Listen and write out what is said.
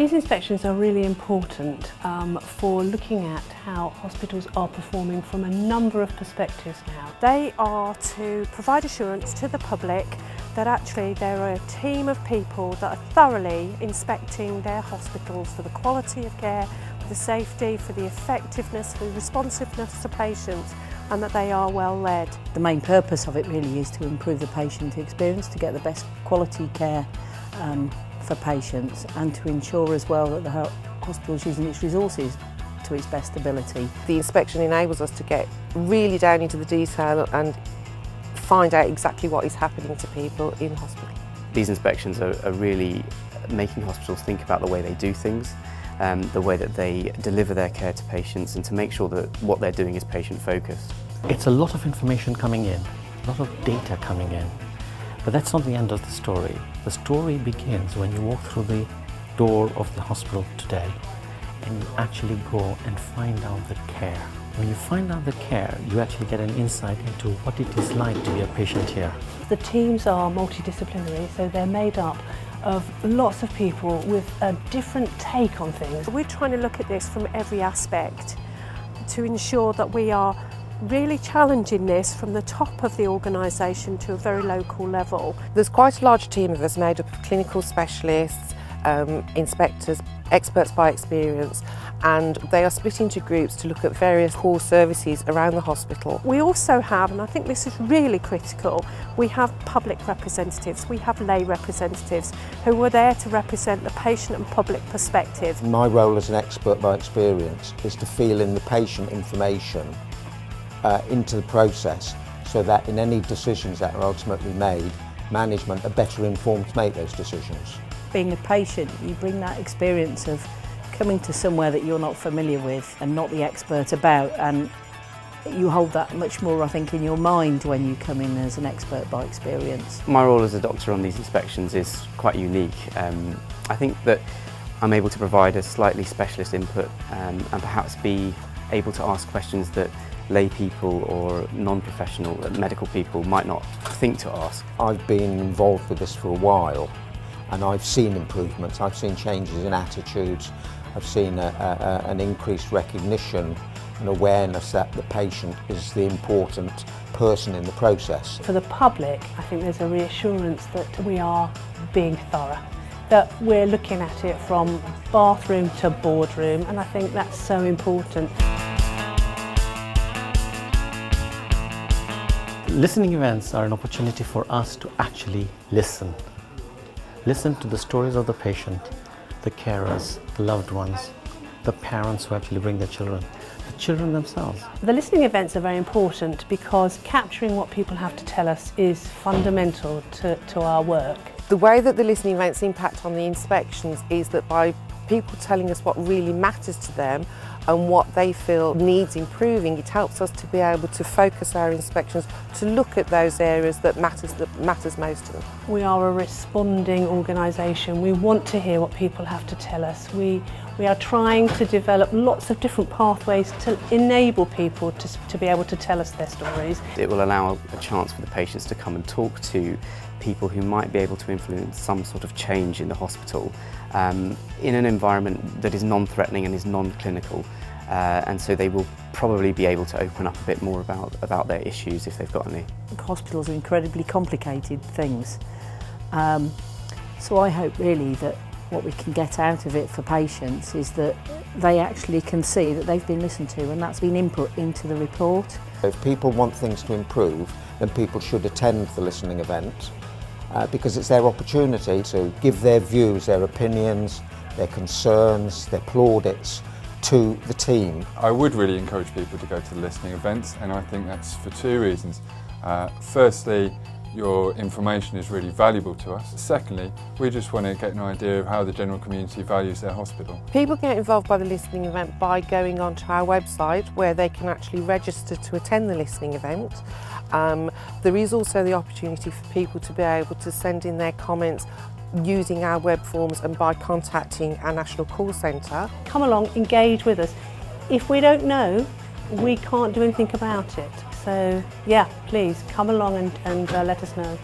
These inspections are really important um, for looking at how hospitals are performing from a number of perspectives now. They are to provide assurance to the public that actually there are a team of people that are thoroughly inspecting their hospitals for the quality of care, for the safety, for the effectiveness, for the responsiveness to patients and that they are well led. The main purpose of it really is to improve the patient experience, to get the best quality care um, for patients and to ensure as well that the hospital is using its resources to its best ability. The inspection enables us to get really down into the detail and find out exactly what is happening to people in hospital. These inspections are, are really making hospitals think about the way they do things, um, the way that they deliver their care to patients and to make sure that what they're doing is patient focused. It's a lot of information coming in, a lot of data coming in. But that's not the end of the story. The story begins when you walk through the door of the hospital today and you actually go and find out the care. When you find out the care, you actually get an insight into what it is like to be a patient here. The teams are multidisciplinary, so they're made up of lots of people with a different take on things. We're trying to look at this from every aspect to ensure that we are really challenging this from the top of the organisation to a very local level. There's quite a large team of us made up of clinical specialists, um, inspectors, experts by experience and they are split into groups to look at various core services around the hospital. We also have, and I think this is really critical, we have public representatives, we have lay representatives who are there to represent the patient and public perspective. My role as an expert by experience is to feel in the patient information uh, into the process so that in any decisions that are ultimately made, management are better informed to make those decisions. Being a patient, you bring that experience of coming to somewhere that you're not familiar with and not the expert about and you hold that much more, I think, in your mind when you come in as an expert by experience. My role as a doctor on these inspections is quite unique. Um, I think that I'm able to provide a slightly specialist input um, and perhaps be able to ask questions that lay people or non-professional uh, medical people might not think to ask. I've been involved with this for a while and I've seen improvements, I've seen changes in attitudes, I've seen a, a, an increased recognition and awareness that the patient is the important person in the process. For the public, I think there's a reassurance that we are being thorough that we're looking at it from bathroom to boardroom and I think that's so important. Listening events are an opportunity for us to actually listen. Listen to the stories of the patient, the carers, the loved ones, the parents who actually bring their children, the children themselves. The listening events are very important because capturing what people have to tell us is fundamental to, to our work. The way that the listening events impact on the inspections is that by people telling us what really matters to them and what they feel needs improving, it helps us to be able to focus our inspections to look at those areas that matters that matters most to them. We are a responding organisation. We want to hear what people have to tell us. We we are trying to develop lots of different pathways to enable people to, to be able to tell us their stories. It will allow a chance for the patients to come and talk to people who might be able to influence some sort of change in the hospital um, in an environment that is non-threatening and is non-clinical. Uh, and so they will probably be able to open up a bit more about, about their issues if they've got any. Hospitals are incredibly complicated things. Um, so I hope really that what we can get out of it for patients is that they actually can see that they've been listened to and that's been input into the report. If people want things to improve, then people should attend the listening event uh, because it's their opportunity to give their views, their opinions, their concerns, their plaudits to the team. I would really encourage people to go to the listening events and I think that's for two reasons. Uh, firstly, your information is really valuable to us. Secondly, we just want to get an idea of how the general community values their hospital. People get involved by the listening event by going onto our website where they can actually register to attend the listening event. Um, there is also the opportunity for people to be able to send in their comments using our web forms and by contacting our national call centre. Come along, engage with us. If we don't know, we can't do anything about it. So yeah, please come along and, and uh, let us know.